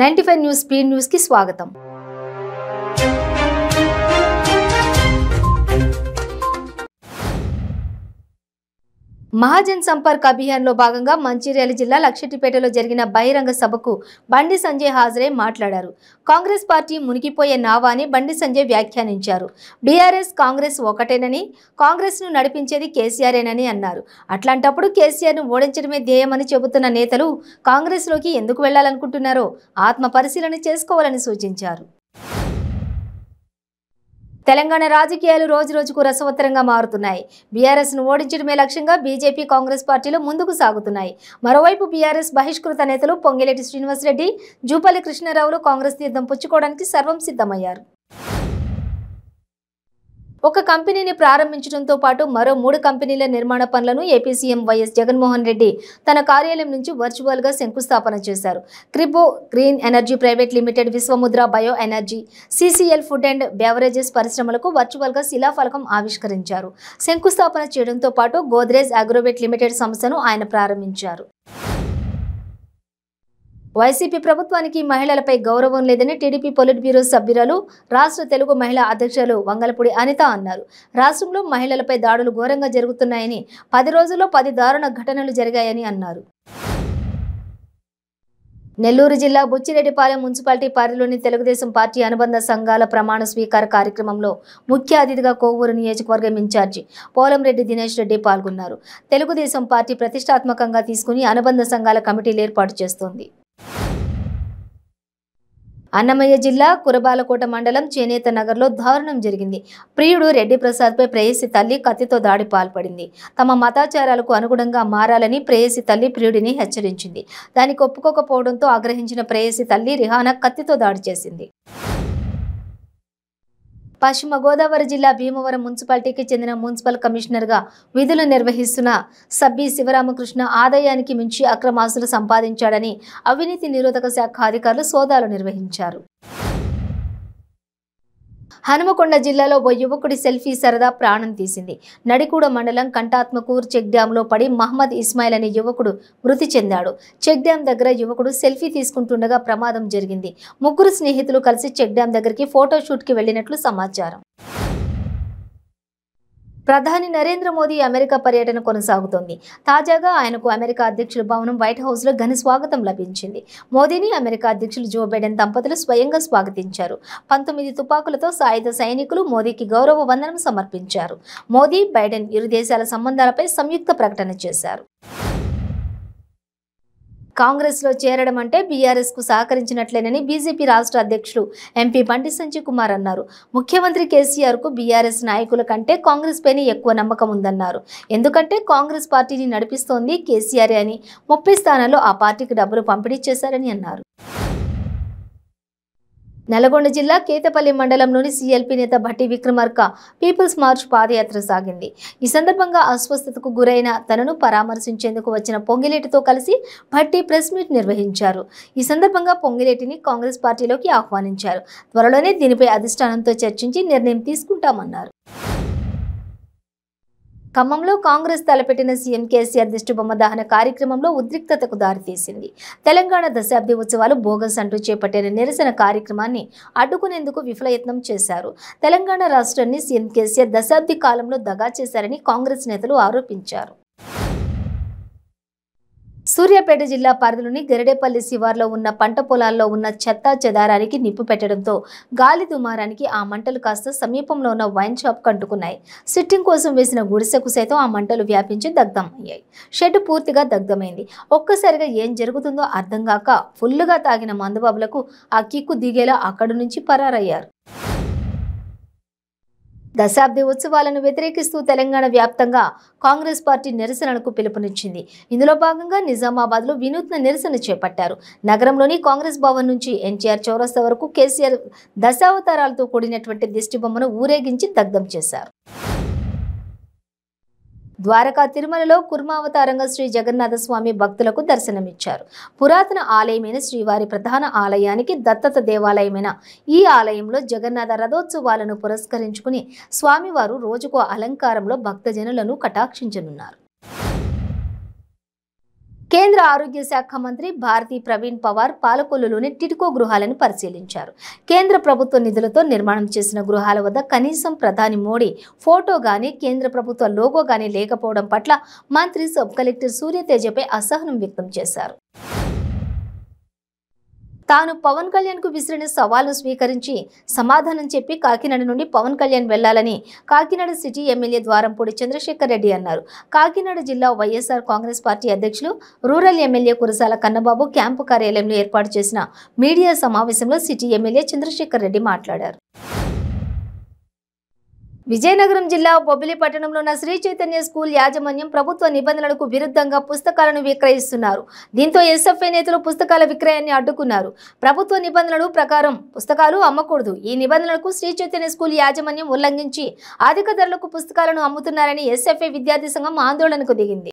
Ninety five news speed న్యూస్కి స్వాగతం. మహాజన్ సంపర్క్ అభియాన్లో భాగంగా మంచిర్యాల జిల్లా లక్షటిపేటలో జరిగిన బహిరంగ సభకు బండి సంజయ్ హాజరై మాట్లాడారు. కాంగ్రెస్ పార్టీ మునిగిపోయే నావా అని బండి సంజయ్ వ్యాఖ్యానించారు. బీఆర్ఎస్ కాంగ్రెస్ ఒకటేనని కాంగ్రెస్ను నడిపించేది కేసీఆరేనని అన్నారు. అట్లాంటప్పుడు కేసీఆర్ను ఓడించడమే ధ్యేయమని చెబుతున్న నేతలు కాంగ్రెస్లోకి ఎందుకు వెళ్ళాలనుకుంటున్నారో ఆత్మ పరిశీలన చేసుకోవాలని సూచించారు. తెలంగాణ రాజకీయాలు రోజు రోజుకు రసవత్తరంగా మారుతున్నాయి. బీఆర్ఎస్ను ఓడించడమే లక్ష్యంగా బీజేపీ కాంగ్రెస్ పార్టీలు ముందుకు సాగుతున్నాయి. మరోవైపు బీఆర్ఎస్ బహిష్కృత నేతలు పొంగిలేటి శ్రీనివాసరెడ్డి జూపల్లి కృష్ణారావులు కాంగ్రెస్ తీర్థం పుచ్చుకోవడానికి సర్వం సిద్ధమయ్యారు. ఒక కంపెనీని ప్రారంభించడంతో పాటు మరో మూడు కంపెనీల నిర్మాణ పనులను AP CM YS Jaganmohan Reddy తన కార్యాలయం నుంచి వర్చువల్గా శంకుస్థాపన చేశారు. Kribhco green energy private limited Vishwamudra bio energy CCL food and beverages పరిశ్రమలకు వర్చువల్గా శిలాఫలకం ఆవిష్కరించారు. శంకుస్థాపన చేయడంతో పాటు గోద్రేజ్ అగ్రోవేట్ లిమిటెడ్ సంస్థను ఆయన ప్రారంభించారు. వైసీపీ ప్రభుత్వానికి మహిళలపై గౌరవం లేదని టీడీపీ పొలిట్ బ్యూరో సభ్యురాలు రాష్ట్ర తెలుగు మహిళా అధ్యక్షులు వంగలపూడి అనిత అన్నారు. రాష్ట్రంలో మహిళలపై దాడులు ఘోరంగా జరుగుతున్నాయని పది రోజుల్లో పది దారుణ ఘటనలు జరిగాయని అన్నారు. నెల్లూరు జిల్లా బుచ్చిరెడ్డిపాలెం మున్సిపాలిటీ పరిధిలోని తెలుగుదేశం పార్టీ అనుబంధ సంఘాల ప్రమాణ స్వీకార కార్యక్రమంలో ముఖ్య అతిథిగా కోవూరు నియోజకవర్గం ఇన్ఛార్జి పోలంరెడ్డి దినేష్ రెడ్డి పాల్గొన్నారు. తెలుగుదేశం పార్టీ ప్రతిష్టాత్మకంగా తీసుకుని అనుబంధ సంఘాల కమిటీలు ఏర్పాటు చేస్తోంది. అన్నమయ్య జిల్లా కురబాలకోట మండలం చేనేత నగర్లో దారుణం జరిగింది. ప్రియుడు రెడ్డి ప్రసాద్పై ప్రేయసి తల్లి కత్తితో దాడి పాల్పడింది. తమ మతాచారాలకు అనుగుణంగా మారాలని ప్రేయసి తల్లి ప్రియుడిని హెచ్చరించింది. దానికి ఒప్పుకోకపోవడంతో ఆగ్రహించిన ప్రేయసి తల్లి రిహానా కత్తితో దాడి చేసింది. పశ్చిమ గోదావరి జిల్లా భీమవరం మున్సిపాలిటీకి చెందిన మున్సిపల్ కమిషనర్గా విధులు నిర్వహిస్తున్న సబ్బి శివరామకృష్ణ ఆదాయానికి మించి అక్రమాస్తులు సంపాదించాడని అవినీతి నిరోధక శాఖ అధికారులు సోదాలు నిర్వహించారు. హనుమకొండ జిల్లాలో ఓ యువకుడి సెల్ఫీ సరదా ప్రాణం తీసింది. నడికూడ మండలం కంటాత్మకూర్ చెక్ డ్యాంలో పడి మహమ్మద్ ఇస్మాయిల్ అనే యువకుడు మృతి చెందాడు. చెక్ డ్యాం దగ్గర యువకుడు సెల్ఫీ తీసుకుంటుండగా ప్రమాదం జరిగింది. ముగ్గురు స్నేహితులు కలిసి చెక్ డ్యాం దగ్గరికి ఫోటోషూట్కి వెళ్ళినట్లు సమాచారం. ప్రధాని నరేంద్ర మోదీ అమెరికా పర్యటన కొనసాగుతోంది. తాజాగా ఆయనకు అమెరికా అధ్యక్షుల భవనం వైట్ హౌస్లో ఘన స్వాగతం లభించింది. మోదీని అమెరికా అధ్యక్షులు జో బైడెన్ దంపతులు స్వయంగా స్వాగతించారు. పంతొమ్మిది తుపాకులతో సాయుధ సైనికులు మోదీకి గౌరవ వందనం సమర్పించారు. మోదీ బైడెన్ ఇరు దేశాల సంబంధాలపై సంయుక్త ప్రకటన చేశారు. కాంగ్రెస్లో చేరడం అంటే బీఆర్ఎస్కు సహకరించినట్లేనని బీజేపీ రాష్ట్ర అధ్యక్షుడు ఎంపీ బండి సంజయ్ కుమార్ అన్నారు. ముఖ్యమంత్రి కేసీఆర్కు బీఆర్ఎస్ నాయకుల కంటే కాంగ్రెస్ పైన ఎక్కువ నమ్మకం ఉందన్నారు. ఎందుకంటే కాంగ్రెస్ పార్టీని నడిపిస్తోంది కేసీఆర్ అని ముప్పై స్థానాల్లో ఆ పార్టీకి డబ్బులు పంపిణీ చేశారని అన్నారు. నల్గొండ జిల్లా కేతపల్లి మండలంలోని సీఎల్పీ నేత భట్టి విక్రమార్క పీపుల్స్ మార్చ్ పాదయాత్ర సాగింది. ఈ సందర్భంగా అస్వస్థతకు గురైన తనను పరామర్శించేందుకు వచ్చిన పొంగిలేటితో కలిసి భట్టి ప్రెస్ మీట్ నిర్వహించారు. ఈ సందర్భంగా పొంగిలేటిని కాంగ్రెస్ పార్టీలోకి ఆహ్వానించారు. త్వరలోనే దీనిపై అధిష్టానంతో చర్చించి నిర్ణయం తీసుకుంటామన్నారు. ఖమ్మంలో కాంగ్రెస్ తలపెట్టిన సీఎం కేసీఆర్ దిష్టిబొమ్మ దహన కార్యక్రమంలో ఉద్రిక్తతకు దారితీసింది. తెలంగాణ దశాబ్ది ఉత్సవాలు బోగస్ అంటూ చేపట్టిన నిరసన కార్యక్రమాన్ని అడ్డుకునేందుకు విఫలయత్నం చేశారు. తెలంగాణ రాష్ట్రాన్ని సీఎం కేసీఆర్ దశాబ్ది కాలంలో దగా చేశారని కాంగ్రెస్ నేతలు ఆరోపించారు. సూర్యాపేట జిల్లా పరిధిలోని గరిడేపల్లి శివార్లో ఉన్న పంట పొలాల్లో ఉన్న చెత్త చెదారానికి నిప్పు పెట్టడంతో గాలి దుమారానికి ఆ మంటలు కాస్త సమీపంలో ఉన్న వైన్ షాప్ కంటుకున్నాయి. సిట్టింగ్ కోసం వేసిన గుడిసెకు సైతం ఆ మంటలు వ్యాపించి దగ్ధమయ్యాయి. షెడ్ పూర్తిగా దగ్ధమైంది. ఒక్కసారిగా ఏం జరుగుతుందో అర్థం కాక ఫుల్లుగా తాగిన మందుబాబులకు ఆ కిక్కు దిగేలా అక్కడి నుంచి పరారయ్యారు. దశాబ్ది ఉత్సవాలను వ్యతిరేకిస్తూ తెలంగాణ వ్యాప్తంగా కాంగ్రెస్ పార్టీ నిరసనలకు పిలుపునిచ్చింది. ఇందులో భాగంగా నిజామాబాద్లో వినూత్న నిరసన చేపట్టారు. నగరంలోని కాంగ్రెస్ భవన్ నుంచి ఎన్టీఆర్ చౌరస్తా వరకు కేసీఆర్ దశావతారాలతో కూడినటువంటి దిష్టిబొమ్మను ఊరేగించి దగ్ధం చేశారు. ద్వారకా తిరుమలలో కుర్మావతారంగా శ్రీ జగన్నాథ స్వామి భక్తులకు దర్శనమిచ్చారు. పురాతన ఆలయమైన శ్రీవారి ప్రధాన ఆలయానికి దత్తత దేవాలయమైన ఈ ఆలయంలో జగన్నాథ రథోత్సవాలను పురస్కరించుకుని స్వామివారు రోజుకో అలంకారంలో భక్తజనులను కటాక్షించనున్నారు. కేంద్ర ఆరోగ్య శాఖ మంత్రి భారతీ ప్రవీణ్ పవార్ పాలకొల్లులోని టిటికో గృహాలను పరిశీలించారు. కేంద్ర ప్రభుత్వ నిధులతో నిర్మాణం చేసిన గృహాల వద్ద కనీసం ప్రధాని మోడీ ఫోటో గానీ కేంద్ర ప్రభుత్వ లోగో గానీ లేకపోవడం పట్ల మంత్రి సబ్ కలెక్టర్ సూర్యతేజపై అసహనం వ్యక్తం చేశారు. తాను పవన్ కళ్యాణ్కు విసిరిన సవాలు స్వీకరించి సమాధానం చెప్పి కాకినాడ నుండి పవన్ కళ్యాణ్ వెళ్ళాలని కాకినాడ సిటీ ఎమ్మెల్యే ద్వారంపూడి చంద్రశేఖర్ రెడ్డి అన్నారు. కాకినాడ జిల్లా వైఎస్ఆర్ కాంగ్రెస్ పార్టీ అధ్యక్షులు rural MLA Kurasala Kannababu camp కార్యాలయంలో ఏర్పాటు చేసిన మీడియా సమావేశంలో సిటీ ఎమ్మెల్యే చంద్రశేఖర్ రెడ్డి మాట్లాడారు. విజయనగరం జిల్లా బొబ్బిలి పట్టణంలో ఉన్న శ్రీ చైతన్య స్కూల్ యాజమాన్యం ప్రభుత్వ నిబంధనలకు విరుద్ధంగా పుస్తకాలను విక్రయిస్తున్నారు. దీంతో ఎస్ఎఫ్ఐ నేతలు పుస్తకాల విక్రయాన్ని అడ్డుకున్నారు. ప్రభుత్వ నిబంధనలు ప్రకారం పుస్తకాలు అమ్మకూడదు. ఈ నిబంధనలకు శ్రీ చైతన్య స్కూల్ యాజమాన్యం ఉల్లంఘించి అధిక ధరలకు పుస్తకాలను అమ్ముతున్నారని ఎస్ఎఫ్ఐ విద్యార్థి సంఘం ఆందోళనకు దిగింది.